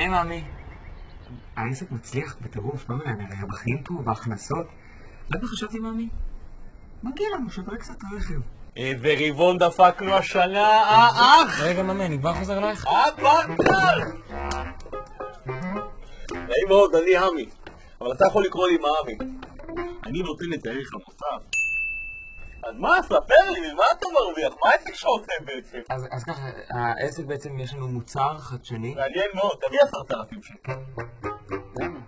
היי מאמי. העסק מצליח בטירוף, לא מבין, הרווחים פה וההכנסות. למה חשבתי מאמי? מגיע לנו שדרג קצת רכב. איזה רבעון דפקנו השנה, אה אח! רגע מאמי, אני כבר חוזר אלייך? אה פרטנר! נעים מאוד, אני עמי. אבל אתה יכול לקרוא לי מאמי. אני נותן את הערך המוסף. אז מה, ספר לי, ממה אתה מרוויח? מה העסק שלך עושה בעצם? אז, אז ככה, העסק בעצם יש לנו מוצר חדשני. מעניין מאוד, תביא עשרת אלפים שקל. למה?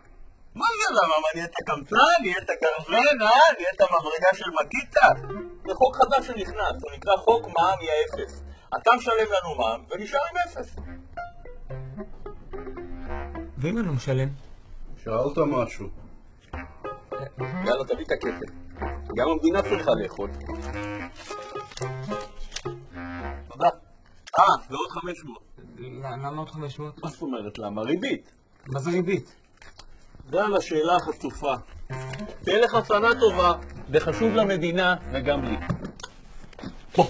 מה זה למה? מה, נהיית קמצן? נהיית גרזן? אה? נהיית מברגה של מקיטה? זה חוק חדש שנכנס, הוא נקרא חוק מע"מ היא האפס. אתה משלם לנו מע"מ ונשאר עם אפס. ואם אני לא משלם? שאלת משהו. יאללה, תביא את הכסף. גם המדינה צריכה לאכול. תודה. אה, זה עוד 500. למה עוד 500? מה זאת אומרת? למה? ריבית. מה זה ריבית? זה על השאלה החצופה. תהיה לך שנה טובה, זה חשוב למדינה וגם לי. בוא.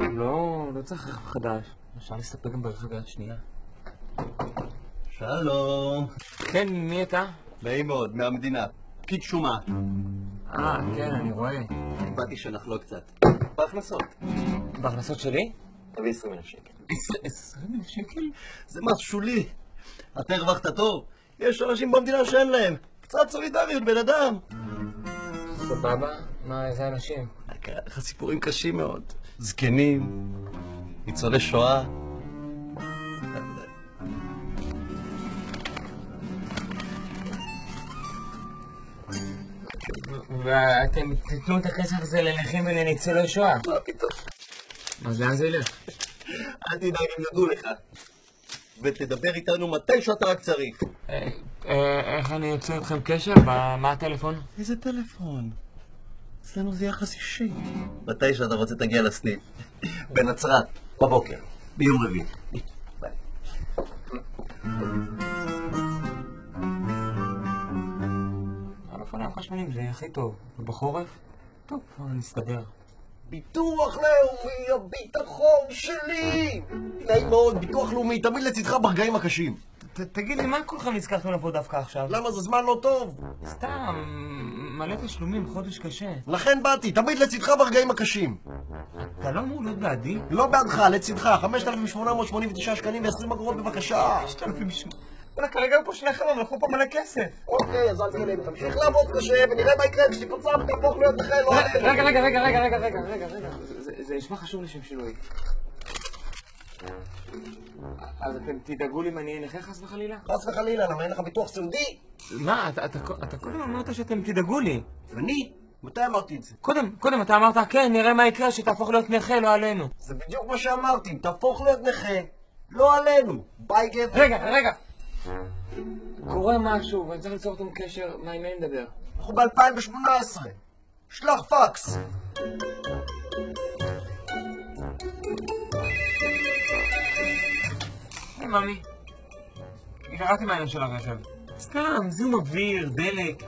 לא, לא צריך רכב חדש. אפשר להסתפק גם ברכב יד שנייה. שלום. כן, מי אתה? נעים מאוד, מהמדינה. פקיד שומה. אה, כן, אני רואה. באתי שנחלוק קצת. בהכנסות. בהכנסות שלי? תביא 20 אלף שקל. 20 אלף שקל? זה מס שולי. אתה הרווחת טוב. יש אנשים במדינה שאין להם. קצת סולידריות, בן אדם. סבבה? מה, איזה אנשים? קרה לך סיפורים קשים מאוד. זקנים, ניצולי שואה. ואתם תיתנו את הכסף הזה לנכים ולניצולי שואה. מה פתאום? אז לאן זה ילך? אל תדאג, הם יודו לך. ותדבר איתנו מתי שאתה רק צריך. אה, אה, איך אני יוצא איתכם קשר? מה הטלפון? איזה טלפון? אצלנו זה יחס אישי. מתי שאתה רוצה תגיע לסניף. בנצרת, בבוקר, ביום רביעי. אופניים חשמליים זה הכי טוב. ובחורף? טוב, כבר נסתדר. ביטוח לאומי, הביטחון שלי! נעים מאוד, ביטוח לאומי, תמיד לצדך ברגעים הקשים. ת- תגיד לי, מה כולכם נזכרתם לבוא דווקא עכשיו? למה זה זמן לא טוב? סתם, מלא תשלומים, חודש קשה. לכן באתי, תמיד לצדך ברגעים הקשים. אתה לא אמור להיות בעדי? לא בעדך, לצדך, 5,889 שקלים ו-20 אגורות בבקשה. 6,000 וואלה, כרגע היו פה שני חבר'ה, לקחו פה מלא כסף. אוקיי, אז אל תגלה, תמשיך לעבוד קשה, ונראה מה יקרה כשתפוצח, ותהפוך להיות אחר, לא רגע, רגע, רגע, רגע, רגע, רגע, רגע. זה נשמע חשוב לשם שינוי. אז אתם תדאגו לי אם אני אהיה נכה חס וחלילה? חס וחלילה, למה אין לך ביטוח סיעודי? מה, אתה קודם אמרת שאתם תדאגו לי. ואני? מתי אמרתי את זה? קודם, קודם אתה אמרת, כן, נראה מה יקרה שתהפוך להיות נכה, לא עלינו. זה בדיוק מה שאמרתי, תהפוך להיות נכה, לא עלינו. ביי גבר. רגע, רגע. קורה משהו, ואני צריך ליצור איתם קשר, מה עם מי נדבר? אנחנו ב-2018. שלח פקס. היי, ממי. קראתי מהעניין של הרכב. סתם, זיהום אוויר, דלק.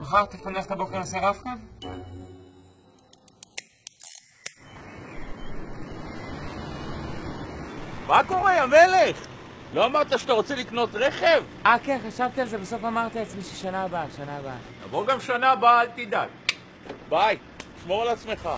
מחר תפנח את הבוקר נעשה רב-קו? מה קורה, המלך? לא אמרת שאתה רוצה לקנות רכב? אה, כן, חשבתי על זה, בסוף אמרתי לעצמי ששנה הבאה, שנה הבאה. תבוא גם שנה הבאה, אל תדאג. ביי, שמור על עצמך.